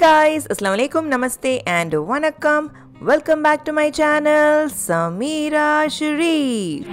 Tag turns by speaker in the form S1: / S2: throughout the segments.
S1: guys, Assalamu alaikum, namaste and vanakkam. Welcome back to my channel, Sameera Sherief.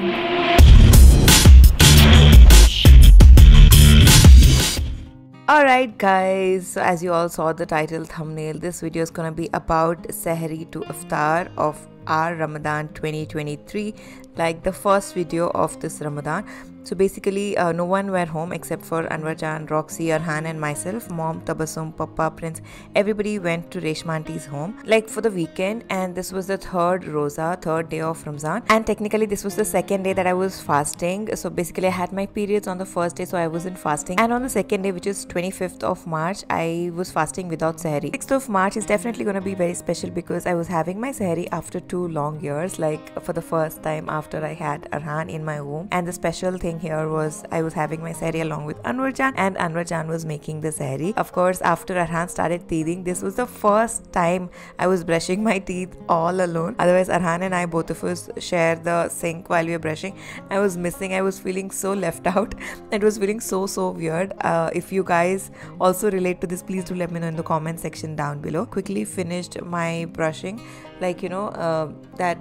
S1: Alright guys, so as you all saw the title thumbnail, this video is gonna be about Sehri to Iftar of our Ramadan 2023 like the first video of this Ramadan so basically, uh, no one were home except for Anwar Jan, Roxy, Arhan, and myself. Mom, Tabassum, Papa, Prince, everybody went to Reshmanti's home like for the weekend, and this was the third Rosa, third day of Ramzan. And technically, this was the second day that I was fasting. So basically, I had my periods on the first day, so I wasn't fasting. And on the second day, which is 25th of March, I was fasting without Sehri. 6th of March is definitely going to be very special because I was having my Sehri after two long years, like for the first time after I had Arhan in my womb. And the special thing here was I was having my sehri along with Anwar Jan and Anwar Jan was making the sehri. Of course, after Arhan started teething, this was the first time I was brushing my teeth all alone. Otherwise, Arhan and I, both of us, share the sink while we were brushing. I was missing, I was feeling so left out. It was feeling so, so weird. Uh, if you guys also relate to this, please do let me know in the comment section down below. Quickly finished my brushing. Like, you know, uh, that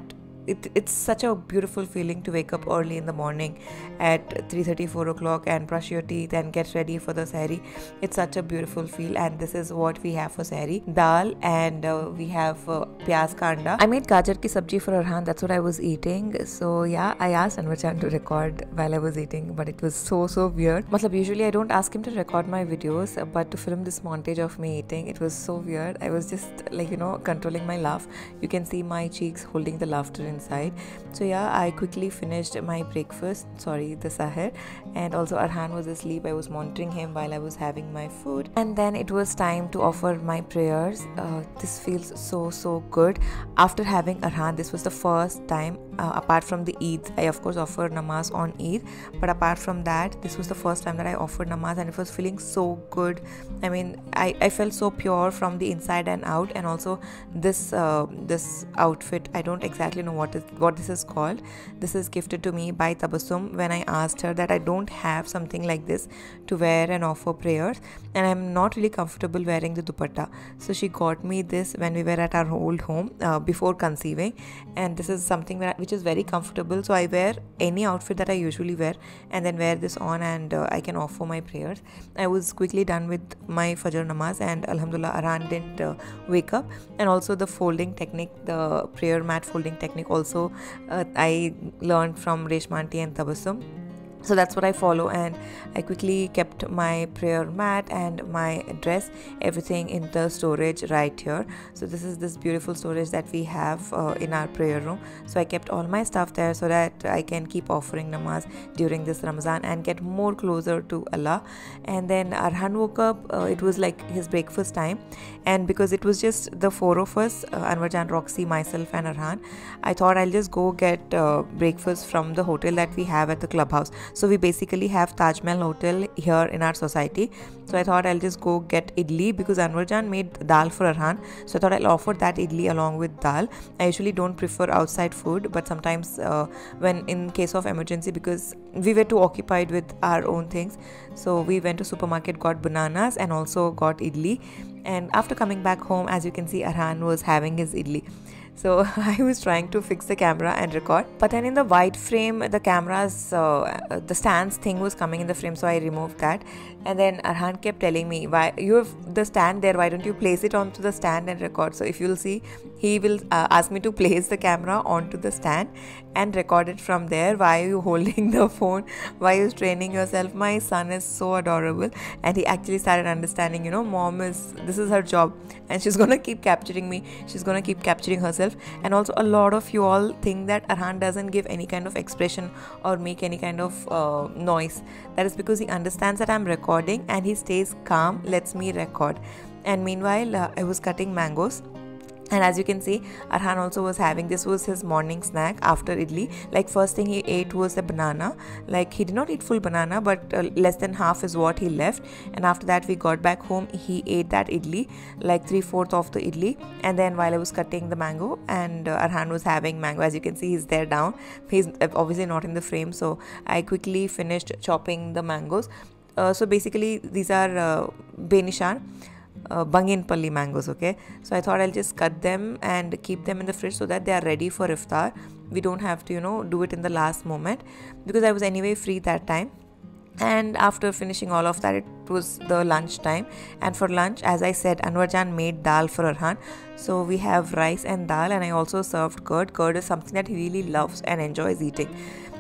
S1: it, it's such a beautiful feeling to wake up early in the morning at 3.30 4 o'clock and brush your teeth and get ready for the sehri it's such a beautiful feel and this is what we have for sehri dal and uh, we have uh, pyaz kanda. I made gajar ki sabji for arhan that's what i was eating. So yeah i asked anwar to record while i was eating but it was so so weird. Matlab, usually i don't ask him to record my videos but to film this montage of me eating it was so weird. I was just like you know controlling my laugh. You can see my cheeks holding the laughter in inside. So yeah i quickly finished my breakfast. Sorry the sahar and also arhan was asleep. I was monitoring him while i was having my food. And then it was time to offer my prayers. Uh, this feels so so good. After having arhan this was the first time uh, apart from the eid i of course offer namaz on eid. But apart from that this was the first time that i offered namaz and it was feeling so good. I mean i, I felt so pure from the inside and out. And also this uh, this outfit i don't exactly know what what is what this is called. This is gifted to me by tabassum when i asked her that i don't have something like this to wear and offer prayers and i'm not really comfortable wearing the dupatta. So she got me this when we were at our old home uh, before conceiving and this is something that which is very comfortable. So i wear any outfit that i usually wear and then wear this on and uh, i can offer my prayers. I was quickly done with my fajr namaz and alhamdulillah arhan didn't uh, wake up. And also the folding technique the prayer mat folding technique also uh, I learned from Reshmanti and Tabassum so that's what i follow and i quickly kept my prayer mat and my dress everything in the storage right here. So this is this beautiful storage that we have uh, in our prayer room. So i kept all my stuff there so that i can keep offering namaz during this ramazan and get more closer to allah. And then arhan woke up uh, it was like his breakfast time. And because it was just the four of us uh, anwar roxy myself and arhan i thought i'll just go get uh, breakfast from the hotel that we have at the clubhouse so we basically have Taj Mahal Hotel here in our society. So I thought I'll just go get idli because Anwarjan made dal for Arhan. So I thought I'll offer that idli along with dal. I usually don't prefer outside food, but sometimes uh, when in case of emergency because we were too occupied with our own things. So we went to supermarket, got bananas and also got idli. And after coming back home, as you can see, Arhan was having his idli. So I was trying to fix the camera and record, but then in the wide frame, the camera's uh, the stands thing was coming in the frame, so I removed that. And then Arhan kept telling me, "Why you have the stand there? Why don't you place it onto the stand and record?" So if you'll see, he will uh, ask me to place the camera onto the stand and record it from there. Why are you holding the phone? Why are you straining yourself? My son is so adorable, and he actually started understanding. You know, mom is this is her job, and she's gonna keep capturing me. She's gonna keep capturing herself and also a lot of you all think that arhan doesn't give any kind of expression or make any kind of uh, noise that is because he understands that i'm recording and he stays calm lets me record. And meanwhile uh, i was cutting mangoes and as you can see arhan also was having this was his morning snack after idli. Like first thing he ate was a banana. Like he did not eat full banana but uh, less than half is what he left. And after that we got back home he ate that idli like three fourth of the idli. And then while i was cutting the mango and uh, arhan was having mango as you can see he's there down. He's uh, obviously not in the frame so i quickly finished chopping the mangoes. Uh, so basically these are uh, benishan uh, Banganapalli mangoes, okay? So I thought I'll just cut them and keep them in the fridge so that they are ready for iftar. We don't have to, you know, do it in the last moment because I was anyway free that time. And after finishing all of that it was the lunch time. And for lunch as i said anwarjan made dal for arhan. So we have rice and dal and i also served curd. Curd is something that he really loves and enjoys eating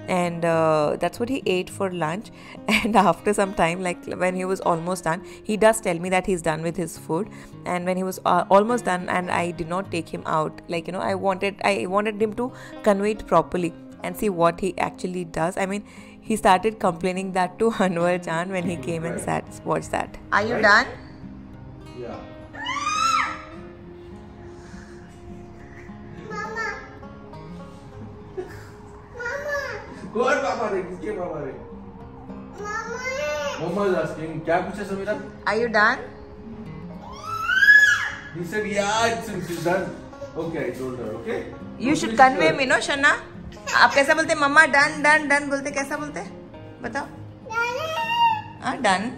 S1: and uh, that's what he ate for lunch and after some time like when he was almost done he does tell me that he's done with his food and when he was uh, almost done and i did not take him out like you know i wanted i wanted him to convey it properly and see what he actually does i mean he started complaining that to Anwar Jan when he came and sat watched that. Are you done?
S2: Yeah. कौन पापा रे किसके पापा रे? मम्मा is asking क्या पूछा Samira?
S1: Are you done
S2: he said या it's done okay I told her okay
S1: you should convey me no शना आप कैसा बोलते मम्मा डन डन डन बोलते कैसा बोलते बताओ। डन हाँ। डन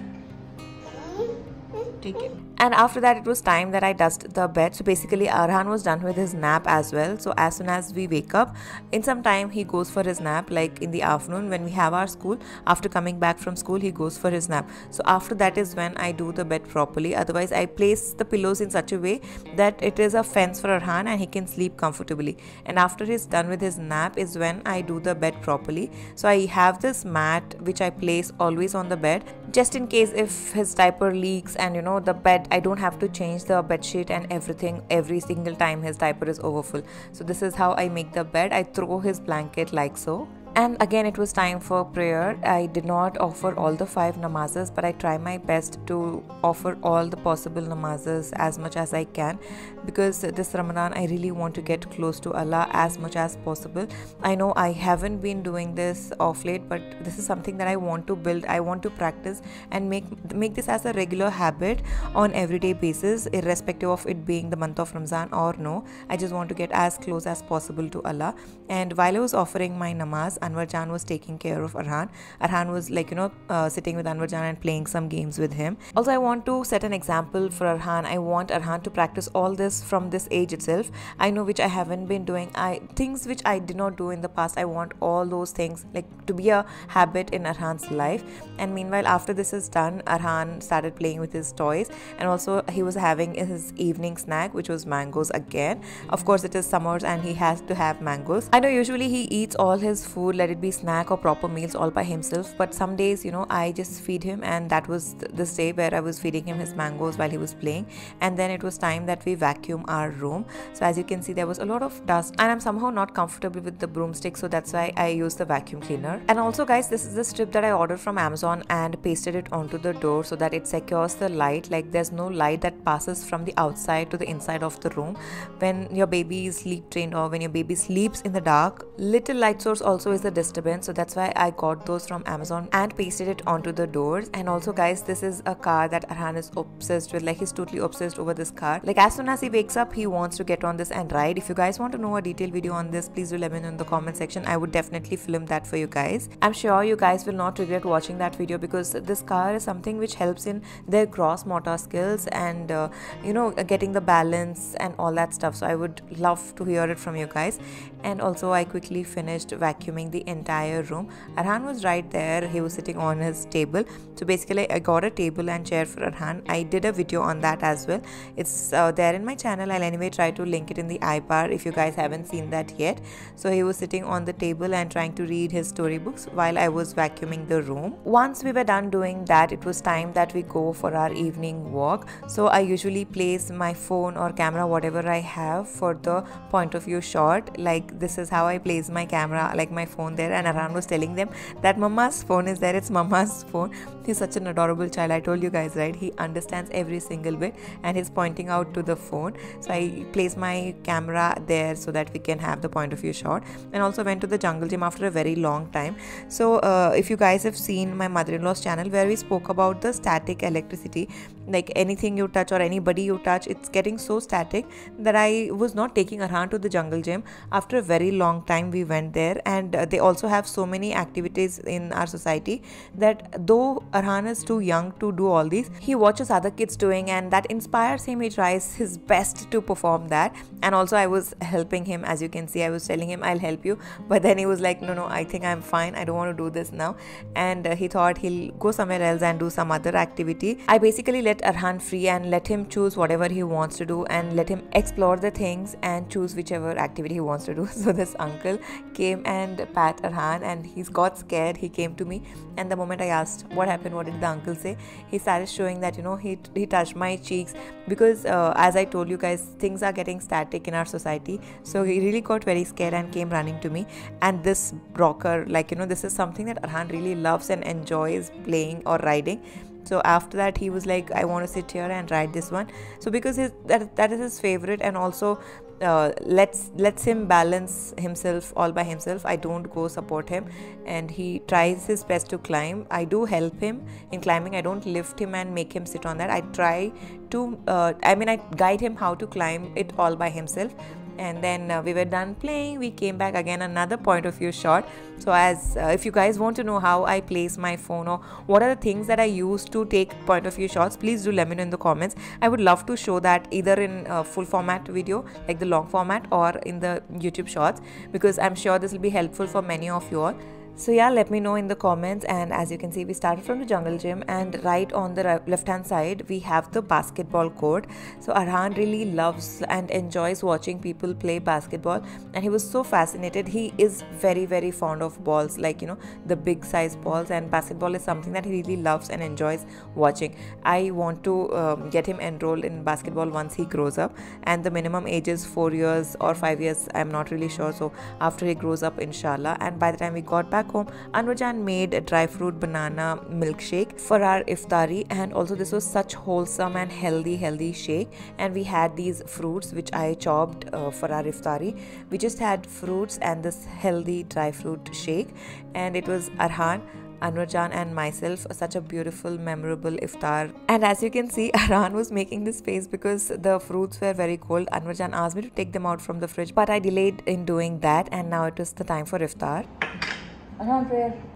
S1: ठीक है। And after that it was time that i dusted the bed. So basically arhan was done with his nap as well. So as soon as we wake up in some time he goes for his nap like in the afternoon when we have our school. After coming back from school he goes for his nap. So after that is when i do the bed properly. Otherwise i place the pillows in such a way that it is a fence for arhan and he can sleep comfortably. And after he's done with his nap is when i do the bed properly. So i have this mat which i place always on the bed just in case if his diaper leaks and you know the bed I don't have to change the bed sheet and everything every single time his diaper is overfull. So this is how I make the bed. I throw his blanket like so and again it was time for prayer. I did not offer all the five namazes but i try my best to offer all the possible namazes as much as i can because this ramadan i really want to get close to allah as much as possible. I know i haven't been doing this off late but this is something that i want to build. I want to practice and make make this as a regular habit on everyday basis irrespective of it being the month of ramzan or no. I just want to get as close as possible to allah. And while i was offering my namaz Anwar Jan was taking care of Arhan. Arhan was like, you know, uh, sitting with Anwar Jan and playing some games with him. Also, I want to set an example for Arhan. I want Arhan to practice all this from this age itself. I know which I haven't been doing. I things which I did not do in the past. I want all those things like to be a habit in Arhan's life. And meanwhile, after this is done, Arhan started playing with his toys and also he was having his evening snack, which was mangoes again. Of course, it is summers and he has to have mangoes. I know usually he eats all his food let it be snack or proper meals all by himself. But some days you know i just feed him and that was this day where i was feeding him his mangoes while he was playing. And then it was time that we vacuum our room. So as you can see there was a lot of dust and i'm somehow not comfortable with the broomstick so that's why i use the vacuum cleaner. And also guys this is the strip that i ordered from amazon and pasted it onto the door so that it secures the light. Like there's no light that passes from the outside to the inside of the room. When your baby is sleep trained or when your baby sleeps in the dark little light source also the disturbance so that's why I got those from Amazon and pasted it onto the doors. And also guys this is a car that Arhan is obsessed with like he's totally obsessed over this car. Like as soon as he wakes up he wants to get on this and ride. If you guys want to know a detailed video on this please do let me know in the comment section. I would definitely film that for you guys. I'm sure you guys will not regret watching that video because this car is something which helps in their gross motor skills and uh, you know getting the balance and all that stuff. So I would love to hear it from you guys. And also I quickly finished vacuuming the entire room. Arhan was right there, he was sitting on his table. So basically, I got a table and chair for Arhan. I did a video on that as well. It's uh, there in my channel. I'll anyway try to link it in the iBar if you guys haven't seen that yet. So he was sitting on the table and trying to read his storybooks while I was vacuuming the room. Once we were done doing that, it was time that we go for our evening walk. So I usually place my phone or camera, whatever I have, for the point of view shot. Like this is how I place my camera, like my phone there and Arhan was telling them that mama's phone is there it's mama's phone. He's such an adorable child I told you guys right? He understands every single bit and he's pointing out to the phone. So I place my camera there so that we can have the point of view shot and also went to the jungle gym after a very long time. So uh, if you guys have seen my mother-in-law's channel where we spoke about the static electricity like anything you touch or anybody you touch it's getting so static that I was not taking Arhan to the jungle gym. After a very long time we went there and uh, they also have so many activities in our society that though arhan is too young to do all these he watches other kids doing and that inspires him. He tries his best to perform that. And also i was helping him as you can see i was telling him i'll help you. But then he was like no no i think i'm fine. I don't want to do this now. And uh, he thought he'll go somewhere else and do some other activity. I basically let arhan free and let him choose whatever he wants to do and let him explore the things and choose whichever activity he wants to do. So this uncle came and pat arhan and he's got scared. He came to me and the moment i asked what happened what did the uncle say he started showing that you know he, he touched my cheeks because uh, as i told you guys things are getting static in our society. So he really got very scared and came running to me. And this rocker like you know this is something that arhan really loves and enjoys playing or riding. So after that he was like i want to sit here and ride this one. So because his, that, that is his favorite and also uh, lets lets him balance himself all by himself. I don't go support him. And he tries his best to climb. I do help him in climbing. I don't lift him and make him sit on that. I try to uh, i mean i guide him how to climb it all by himself and then uh, we were done playing. We came back again another point of view shot. So as uh, if you guys want to know how i place my phone or what are the things that i use to take point of view shots please do let me know in the comments. I would love to show that either in full format video like the long format or in the youtube shorts because i'm sure this will be helpful for many of you all so yeah let me know in the comments. And as you can see we started from the jungle gym. And right on the left hand side we have the basketball court. So arhan really loves and enjoys watching people play basketball. And he was so fascinated. He is very very fond of balls like you know the big size balls. And basketball is something that he really loves and enjoys watching. I want to um, get him enrolled in basketball once he grows up. And the minimum age is 4 years or 5 years i'm not really sure. So after he grows up inshallah. And by the time we got back back home, Anwarjan made a dry fruit banana milkshake for our iftari, and also this was such wholesome and healthy, healthy shake. And we had these fruits which I chopped uh, for our iftari. We just had fruits and this healthy dry fruit shake, and it was Arhan. Anwarjan and myself such a beautiful, memorable iftar. And as you can see, Arhan was making this face because the fruits were very cold. Anwarjan asked me to take them out from the fridge, but I delayed in doing that, and now it is the time for iftar.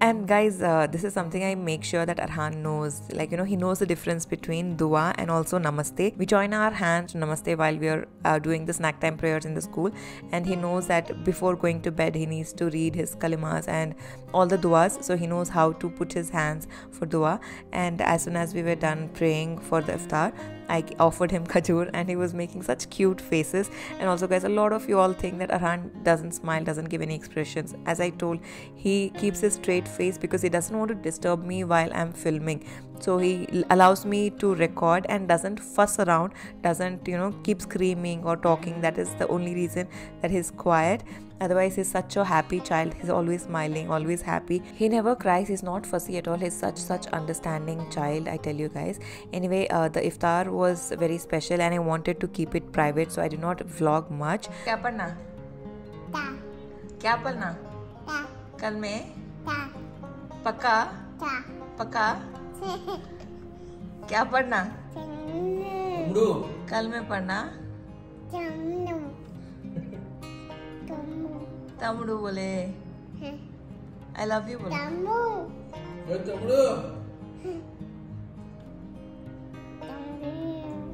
S1: And guys, uh, this is something I make sure that Arhan knows. Like, you know, he knows the difference between dua and also namaste. We join our hands namaste while we are uh, doing the snack time prayers in the school. And he knows that before going to bed, he needs to read his kalimas and all the duas. So he knows how to put his hands for dua. And as soon as we were done praying for the iftar, I offered him khajur and he was making such cute faces. And also, guys, a lot of you all think that Arhan doesn't smile, doesn't give any expressions. As I told, he keeps his straight face because he doesn't want to disturb me while I'm filming. So he allows me to record and doesn't fuss around, doesn't, you know, keep screaming or talking. That is the only reason that he's quiet otherwise he's such a happy child he's always smiling always happy he never cries he's not fussy at all he's such such understanding child i tell you guys anyway uh, the iftar was very special and i wanted to keep it private so i did not vlog much क्या पढ़ना क्या पढ़ना कल में पक्का पक्का क्या पढ़ना कल में पढ़ना తమ్ముడు. బోలే. ఐ లవ్ యూ బోలే.
S2: తమ్ముడు.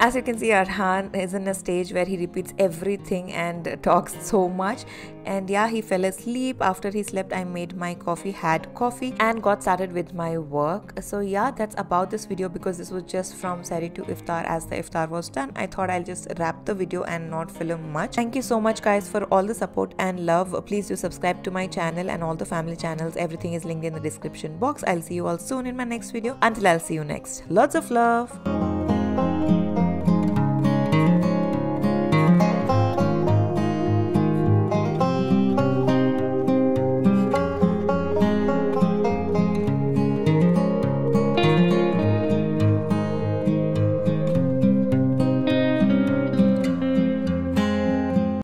S1: As you can see, Arhan is in a stage where he repeats everything and talks so much. And yeah, he fell asleep. After he slept, I made my coffee, had coffee, and got started with my work. So yeah, that's about this video because this was just from Sehri to Iftar. As the Iftar was done, I thought I'll just wrap the video and not film much. Thank you so much, guys, for all the support and love. Please do subscribe to my channel and all the family channels. Everything is linked in the description box. I'll see you all soon in my next video. Until I'll see you next. Lots of love.